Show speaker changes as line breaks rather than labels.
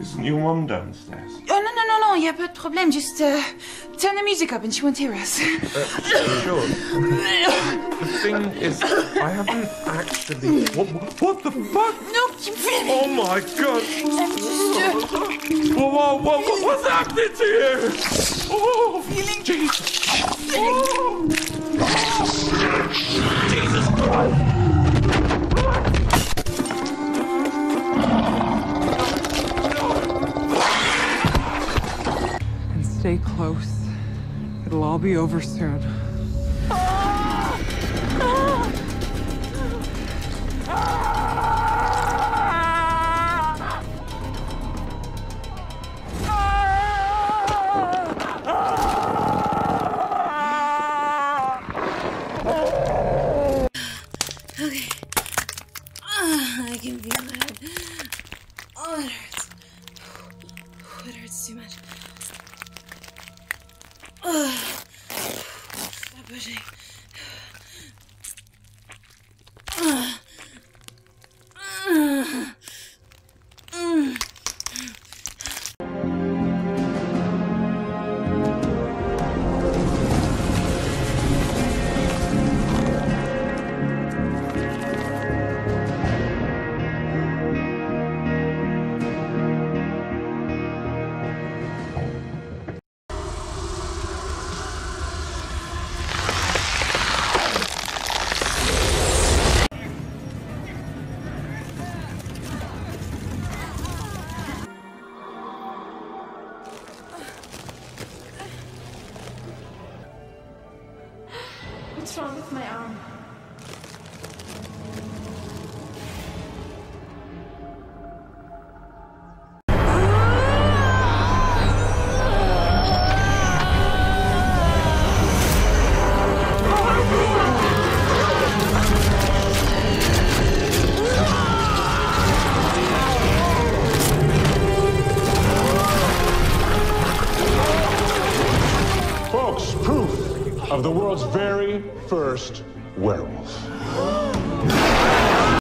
Isn't your mum downstairs?
Oh, no, no, no, no, yeah, pas de problème. Just uh, turn the music up and she won't hear us.
Sure. The thing is, I haven't actually. What, what the fuck?
no, keep filming.
Oh my god!
I'm just uh,
Whoa, whoa, whoa, whoa, what's happening to you? Oh,
feeling...
Jesus! Oh.
Stay close. It'll all be over soon.
Okay. Ah, I can feel it. Oh, it hurts. Oh, it hurts too much. Ah, pas
What's wrong with my arm?
Of the world's very first werewolf.